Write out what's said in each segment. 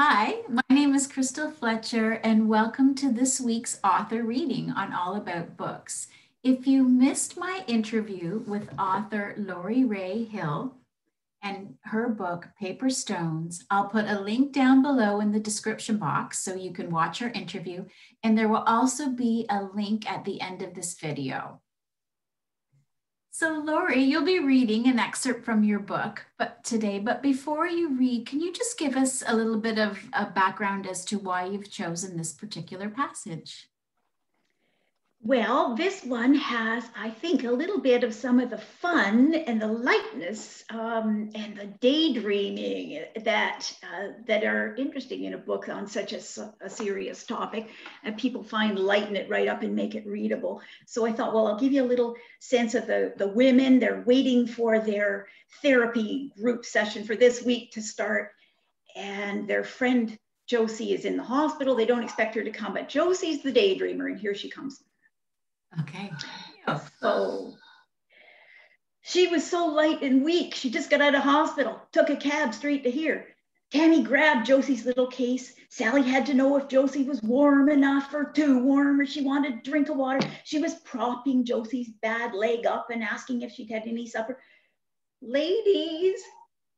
Hi, my name is Crystal Fletcher, and welcome to this week's author reading on All About Books. If you missed my interview with author Laurie Ray Hill and her book, Paper Stones, I'll put a link down below in the description box so you can watch her interview, and there will also be a link at the end of this video. So Laurie, you'll be reading an excerpt from your book but today, but before you read, can you just give us a little bit of a background as to why you've chosen this particular passage? Well, this one has, I think, a little bit of some of the fun and the lightness um, and the daydreaming that uh, that are interesting in a book on such a, a, serious topic, and people find lighten it right up and make it readable. So I thought, well, I'll give you a little sense of the the women. They're waiting for their therapy group session for this week to start, and their friend Josie is in the hospital. They don't expect her to come, but Josie's the daydreamer, and here she comes. Okay. So she was so light and weak. She just got out of hospital, took a cab straight to here. Tammy grabbed Josie's little case. Sally had to know if Josie was warm enough or too warm or she wanted a drink of water. She was propping Josie's bad leg up and asking if she'd had any supper. Ladies,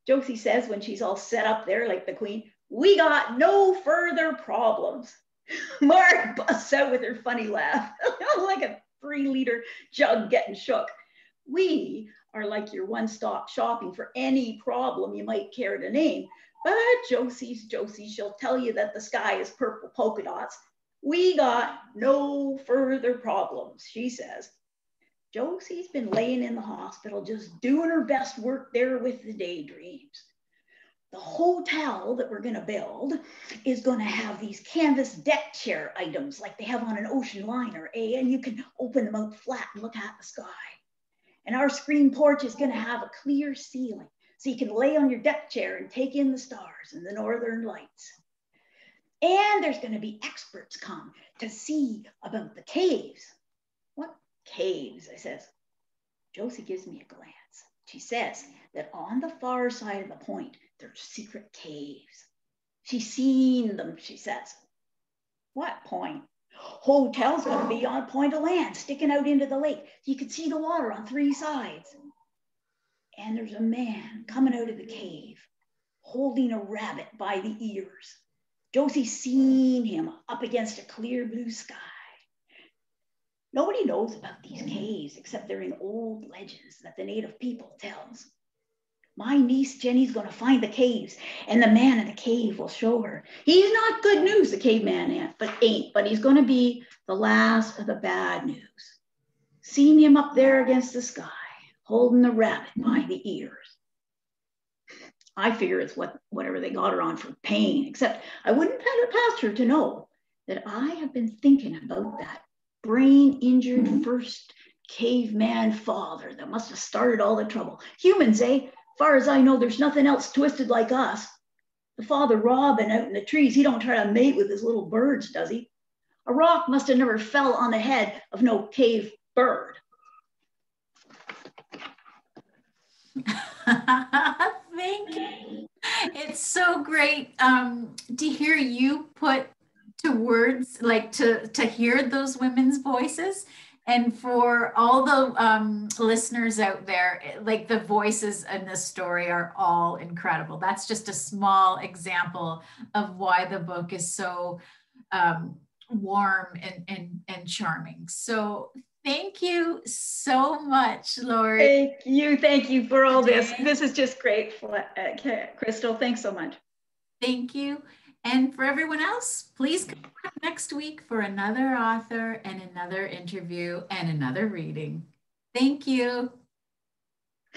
Josie says when she's all set up there like the queen, we got no further problems. Mark busts out with her funny laugh, like a three liter jug getting shook. We are like your one stop shopping for any problem you might care to name. But Josie's Josie, she'll tell you that the sky is purple polka dots. We got no further problems, she says. Josie's been laying in the hospital, just doing her best work there with the daydreams the hotel that we're going to build is going to have these canvas deck chair items like they have on an ocean liner, and you can open them out flat and look at the sky. And our screen porch is going to have a clear ceiling so you can lay on your deck chair and take in the stars and the northern lights. And there's going to be experts come to see about the caves. What caves? I says. Josie gives me a glance. She says that on the far side of the point, there's secret caves. She's seen them, she says. What point? Hotel's gonna be on a point of land sticking out into the lake. You can see the water on three sides. And there's a man coming out of the cave holding a rabbit by the ears. Josie's seen him up against a clear blue sky. Nobody knows about these caves except they're in old legends that the native people tells. My niece Jenny's going to find the caves, and the man in the cave will show her. He's not good news, the caveman but ain't, but he's going to be the last of the bad news. Seen him up there against the sky, holding the rabbit by the ears. I figure it's what whatever they got her on for pain, except I wouldn't past her to know that I have been thinking about that brain injured first caveman father that must have started all the trouble. Humans, eh? Far as I know, there's nothing else twisted like us. The father robin out in the trees, he don't try to mate with his little birds, does he? A rock must have never fell on the head of no cave bird. Thank you. It's so great um, to hear you put to words, like to to hear those women's voices and for all the um, listeners out there, like the voices in this story are all incredible. That's just a small example of why the book is so um, warm and, and, and charming. So thank you so much, Laurie. Thank you. Thank you for all this. This is just great, uh, Crystal. Thanks so much. Thank you. And for everyone else, please come back next week for another author and another interview and another reading. Thank you.